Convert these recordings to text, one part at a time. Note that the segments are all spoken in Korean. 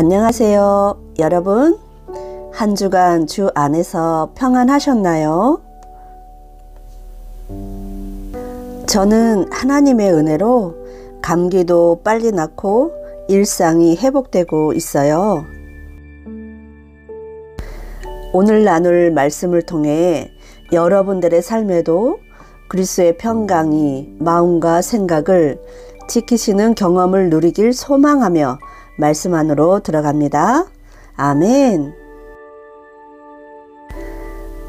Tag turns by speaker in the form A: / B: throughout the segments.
A: 안녕하세요. 여러분, 한 주간 주 안에서 평안하셨나요? 저는 하나님의 은혜로 감기도 빨리 낫고 일상이 회복되고 있어요. 오늘 나눌 말씀을 통해 여러분들의 삶에도 그리스의 평강이 마음과 생각을 지키시는 경험을 누리길 소망하며 말씀 안으로 들어갑니다. 아멘.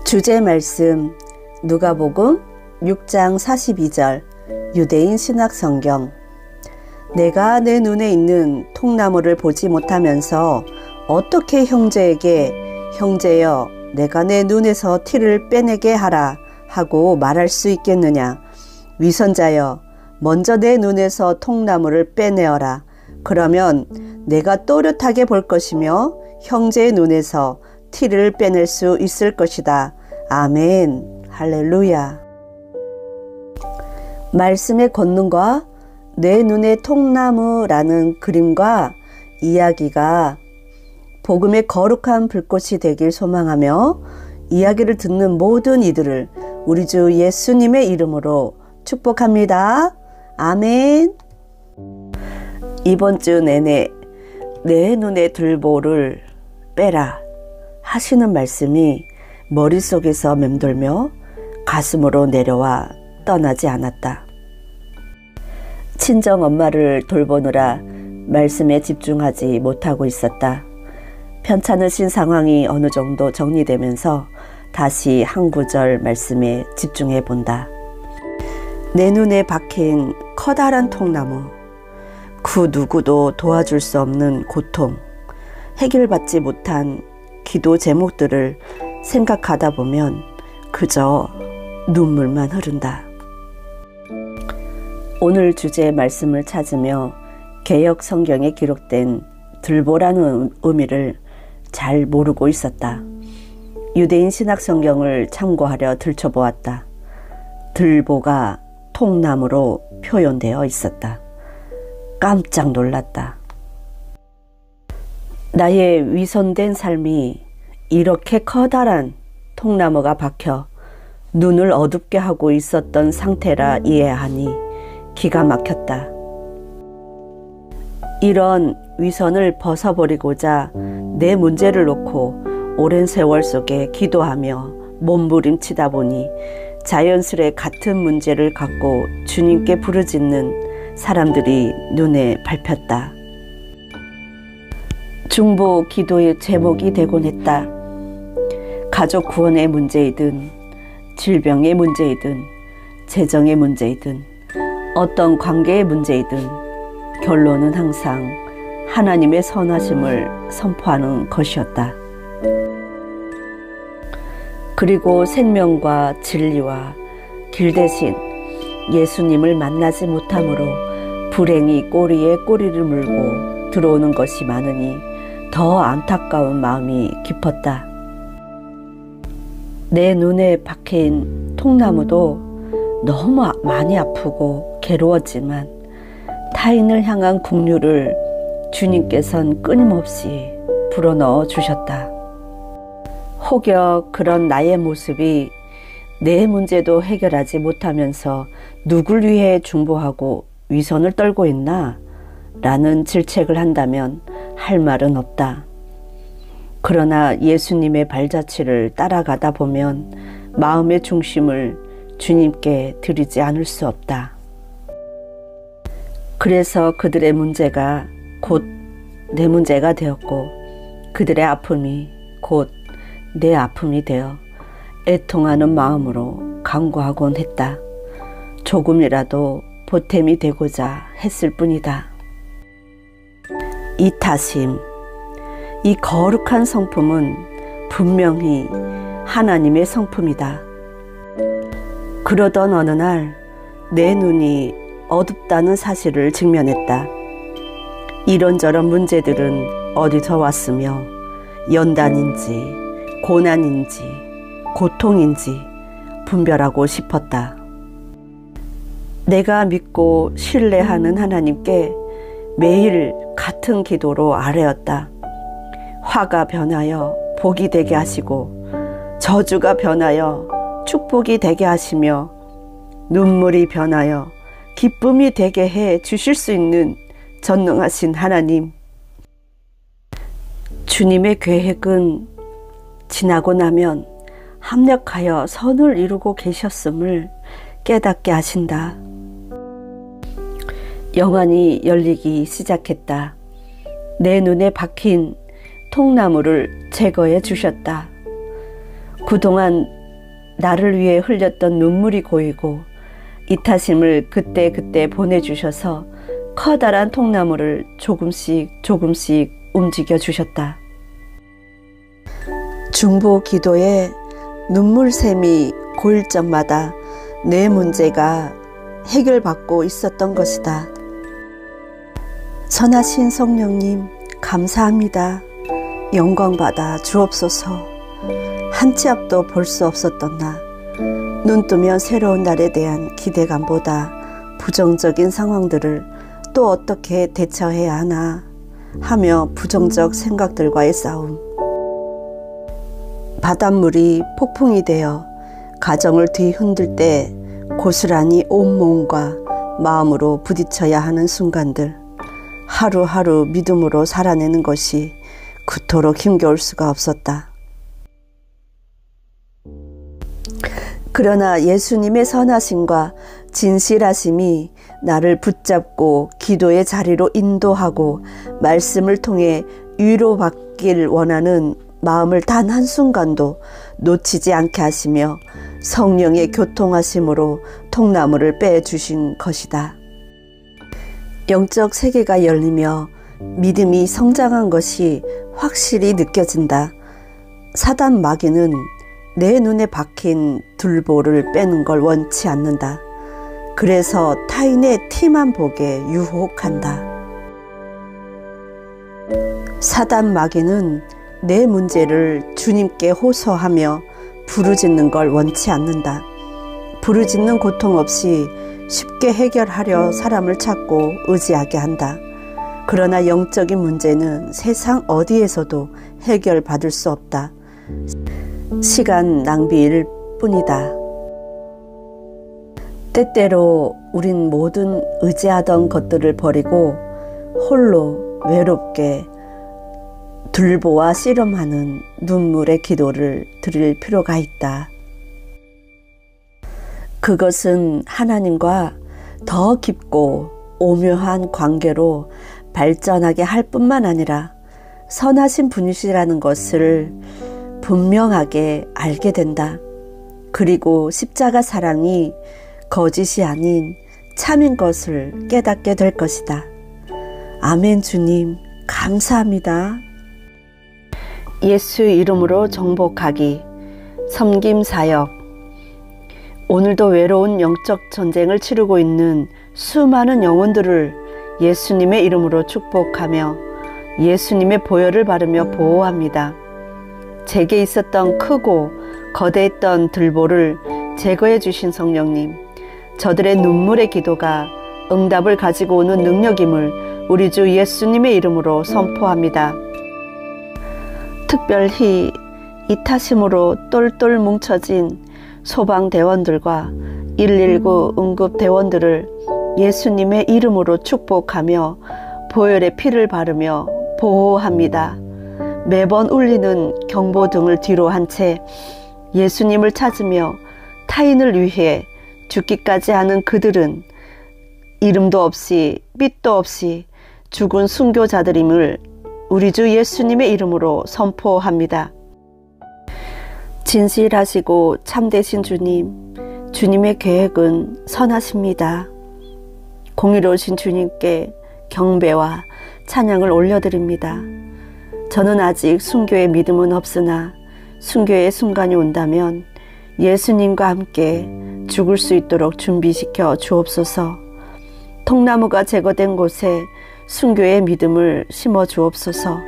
A: 주제 말씀 누가복음 6장 42절 유대인 신학 성경 내가 내 눈에 있는 통나무를 보지 못하면서 어떻게 형제에게 형제여 내가 내 눈에서 티를 빼내게 하라 하고 말할 수 있겠느냐 위선자여 먼저 내 눈에서 통나무를 빼내어라 그러면 내가 또렷하게 볼 것이며 형제의 눈에서 티를 빼낼 수 있을 것이다. 아멘. 할렐루야. 말씀의 권능과 내 눈의 통나무라는 그림과 이야기가 복음의 거룩한 불꽃이 되길 소망하며 이야기를 듣는 모든 이들을 우리 주 예수님의 이름으로 축복합니다. 아멘. 이번 주 내내 내 눈의 들보를 빼라 하시는 말씀이 머릿속에서 맴돌며 가슴으로 내려와 떠나지 않았다. 친정 엄마를 돌보느라 말씀에 집중하지 못하고 있었다. 편찮으신 상황이 어느 정도 정리되면서 다시 한 구절 말씀에 집중해 본다. 내 눈에 박힌 커다란 통나무. 그 누구도 도와줄 수 없는 고통, 해결받지 못한 기도 제목들을 생각하다 보면 그저 눈물만 흐른다. 오늘 주제의 말씀을 찾으며 개혁 성경에 기록된 들보라는 의미를 잘 모르고 있었다. 유대인 신학 성경을 참고하려 들춰보았다. 들보가 통나무로 표현되어 있었다. 깜짝 놀랐다. 나의 위선된 삶이 이렇게 커다란 통나무가 박혀 눈을 어둡게 하고 있었던 상태라 이해하니 기가 막혔다. 이런 위선을 벗어버리고자 내 문제를 놓고 오랜 세월 속에 기도하며 몸부림치다 보니 자연스레 같은 문제를 갖고 주님께 부르짖는 사람들이 눈에 밟혔다. 중보 기도의 제목이 되곤 했다. 가족 구원의 문제이든 질병의 문제이든 재정의 문제이든 어떤 관계의 문제이든 결론은 항상 하나님의 선하심을 선포하는 것이었다. 그리고 생명과 진리와 길 대신 예수님을 만나지 못함으로 불행이 꼬리에 꼬리를 물고 들어오는 것이 많으니 더 안타까운 마음이 깊었다. 내 눈에 박힌 통나무도 너무 많이 아프고 괴로웠지만 타인을 향한 국류를 주님께선 끊임없이 불어넣어 주셨다. 혹여 그런 나의 모습이 내 문제도 해결하지 못하면서 누굴 위해 중보하고 위선을 떨고 있나? 라는 질책을 한다면 할 말은 없다. 그러나 예수님의 발자취를 따라가다 보면 마음의 중심을 주님께 드리지 않을 수 없다. 그래서 그들의 문제가 곧 내 문제가 되었고 그들의 아픔이 곧 내 아픔이 되어 애통하는 마음으로 간구하곤 했다. 조금이라도 보탬이 되고자 했을 뿐이다. 이 타심, 이 거룩한 성품은 분명히 하나님의 성품이다. 그러던 어느 날 내 눈이 어둡다는 사실을 직면했다. 이런저런 문제들은 어디서 왔으며 연단인지 고난인지 고통인지 분별하고 싶었다. 내가 믿고 신뢰하는 하나님께 매일 같은 기도로 아뢰었다. 화가 변하여 복이 되게 하시고 저주가 변하여 축복이 되게 하시며 눈물이 변하여 기쁨이 되게 해 주실 수 있는 전능하신 하나님. 주님의 계획은 지나고 나면 합력하여 선을 이루고 계셨음을 깨닫게 하신다. 영안이 열리기 시작했다. 내 눈에 박힌 통나무를 제거해 주셨다. 그동안 나를 위해 흘렸던 눈물이 고이고 이타심을 그때그때 보내주셔서 커다란 통나무를 조금씩 조금씩 움직여 주셨다. 중보 기도에 눈물샘이 고일 적마다 내 문제가 해결받고 있었던 것이다. 선하신 성령님, 감사합니다. 영광받아 주옵소서. 한 치 앞도 볼 수 없었던 나. 눈 뜨면 새로운 날에 대한 기대감보다 부정적인 상황들을 또 어떻게 대처해야 하나 하며 부정적 생각들과의 싸움. 바닷물이 폭풍이 되어 가정을 뒤흔들 때 고스란히 온몸과 마음으로 부딪혀야 하는 순간들. 하루하루 믿음으로 살아내는 것이 그토록 힘겨울 수가 없었다. 그러나 예수님의 선하심과 진실하심이 나를 붙잡고 기도의 자리로 인도하고 말씀을 통해 위로받길 원하는 마음을 단 한순간도 놓치지 않게 하시며 성령의 교통하심으로 통나무를 빼주신 것이다. 영적 세계가 열리며 믿음이 성장한 것이 확실히 느껴진다. 사단 마귀는 내 눈에 박힌 둘보를 빼는 걸 원치 않는다. 그래서 타인의 티만 보게 유혹한다. 사단 마귀는 내 문제를 주님께 호소하며 부르짖는 걸 원치 않는다. 부르짖는 고통 없이 쉽게 해결하려 사람을 찾고 의지하게 한다. 그러나 영적인 문제는 세상 어디에서도 해결받을 수 없다. 시간 낭비일 뿐이다. 때때로 우린 모든 의지하던 것들을 버리고 홀로 외롭게 둘보와 씨름하는 눈물의 기도를 드릴 필요가 있다. 그것은 하나님과 더 깊고 오묘한 관계로 발전하게 할 뿐만 아니라 선하신 분이시라는 것을 분명하게 알게 된다. 그리고 십자가 사랑이 거짓이 아닌 참인 것을 깨닫게 될 것이다. 아멘 주님, 감사합니다. 예수 이름으로 정복하기, 섬김 사역. 오늘도 외로운 영적 전쟁을 치르고 있는 수많은 영혼들을 예수님의 이름으로 축복하며 예수님의 보혈을 바르며 보호합니다. 제게 있었던 크고 거대했던 들보를 제거해 주신 성령님, 저들의 눈물의 기도가 응답을 가지고 오는 능력임을 우리 주 예수님의 이름으로 선포합니다. 특별히 이타심으로 똘똘 뭉쳐진 소방대원들과 119 응급대원들을 예수님의 이름으로 축복하며 보혈의 피를 바르며 보호합니다. 매번 울리는 경보등을 뒤로 한 채 예수님을 찾으며 타인을 위해 죽기까지 하는 그들은 이름도 없이 빛도 없이 죽은 순교자들임을 우리 주 예수님의 이름으로 선포합니다. 진실하시고 참되신 주님, 주님의 계획은 선하십니다. 공의로우신 주님께 경배와 찬양을 올려드립니다. 저는 아직 순교의 믿음은 없으나 순교의 순간이 온다면 예수님과 함께 죽을 수 있도록 준비시켜 주옵소서. 통나무가 제거된 곳에 순교의 믿음을 심어 주옵소서.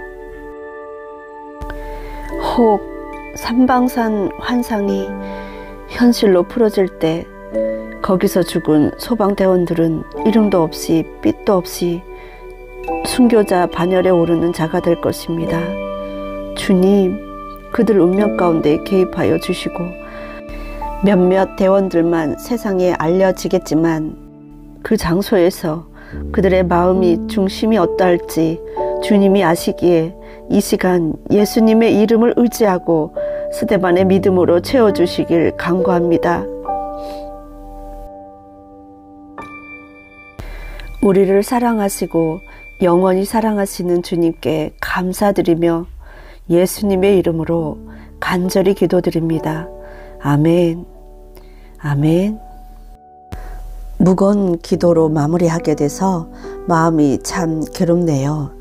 A: 혹 삼방산 환상이 현실로 풀어질 때 거기서 죽은 소방대원들은 이름도 없이 빛도 없이 순교자 반열에 오르는 자가 될 것입니다. 주님, 그들 운명 가운데 개입하여 주시고 몇몇 대원들만 세상에 알려지겠지만 그 장소에서 그들의 마음이 중심이 어떠할지 주님이 아시기에 이 시간 예수님의 이름을 의지하고 스테반의 믿음으로 채워주시길 간구합니다. 우리를 사랑하시고 영원히 사랑하시는 주님께 감사드리며 예수님의 이름으로 간절히 기도드립니다. 아멘. 아멘. 무거운 기도로 마무리하게 돼서 마음이 참 괴롭네요.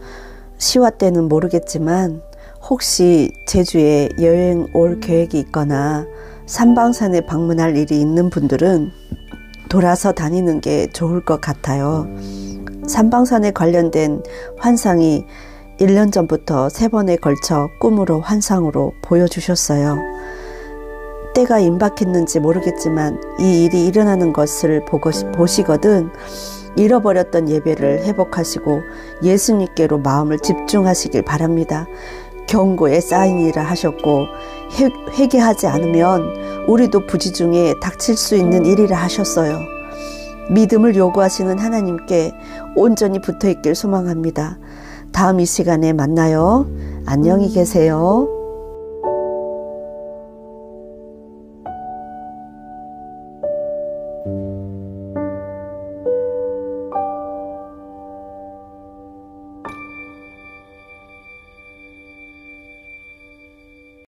A: 시와 때는 모르겠지만 혹시 제주에 여행 올 계획이 있거나 삼방산에 방문할 일이 있는 분들은 돌아서 다니는 게 좋을 것 같아요. 삼방산에 관련된 환상이 1년 전부터 세 번에 걸쳐 꿈으로 환상으로 보여주셨어요. 때가 임박했는지 모르겠지만 이 일이 일어나는 것을 보고, 보시거든 잃어버렸던 예배를 회복하시고 예수님께로 마음을 집중하시길 바랍니다. 경고의 사인이라 하셨고 회, 개하지 않으면 우리도 부지 중에 닥칠 수 있는 일이라 하셨어요. 믿음을 요구하시는 하나님께 온전히 붙어 있길 소망합니다. 다음 이 시간에 만나요. 안녕히 계세요.